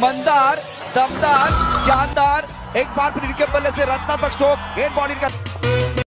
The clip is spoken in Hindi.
मंदार, दमदार शानदार एक बार फिर इनके बल्ले से रत्ना पक्ष ठोक बॉलिंग बॉडी का